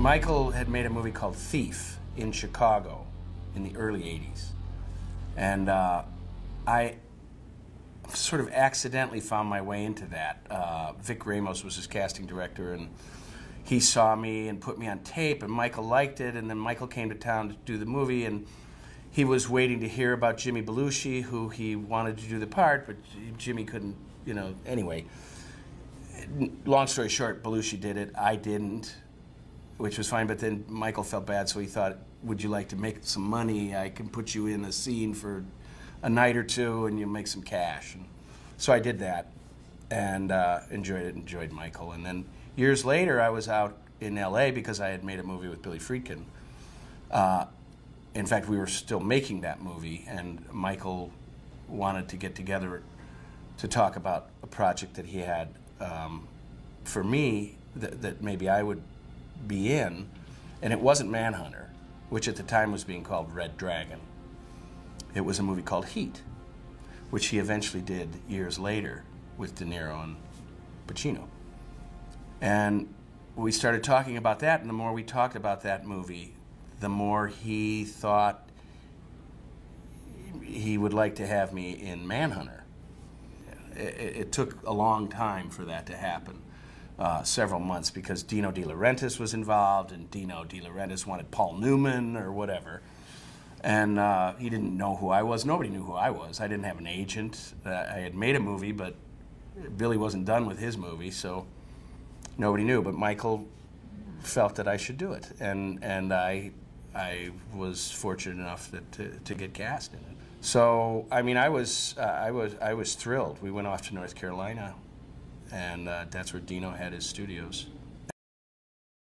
Michael had made a movie called Thief in Chicago in the early 80s. And uh, I sort of accidentally found my way into that. Uh, Vic Ramos was his casting director, and he saw me and put me on tape, and Michael liked it. And then Michael came to town to do the movie, and he was waiting to hear about Jimmy Belushi, who he wanted to do the part, but Jimmy couldn't, you know, anyway. Long story short, Belushi did it. I didn't, which was fine, but then Michael felt bad, so he thought, would you like to make some money? I can put you in a scene for a night or two and you'll make some cash. And so I did that and uh, enjoyed it, enjoyed Michael. And then years later, I was out in LA because I had made a movie with Billy Friedkin. Uh, in fact, we were still making that movie, and Michael wanted to get together to talk about a project that he had um, for me that, that maybe I would be in, and it wasn't Manhunter, which at the time was being called Red Dragon. It was a movie called Heat, which he eventually did years later with De Niro and Pacino. And we started talking about that, and the more we talked about that movie, the more he thought he would like to have me in Manhunter. It, it took a long time for that to happen. Uh, several months because Dino De Laurentiis was involved, and Dino De Laurentiis wanted Paul Newman or whatever. And uh, he didn't know who I was. Nobody knew who I was. I didn't have an agent. Uh, I had made a movie, but Billy wasn't done with his movie, so nobody knew. But Michael felt that I should do it, and and I I was fortunate enough that, to, to get cast in it. So I mean, I was uh, I was I was thrilled. We went off to North Carolina and uh, that's where Dino had his studios.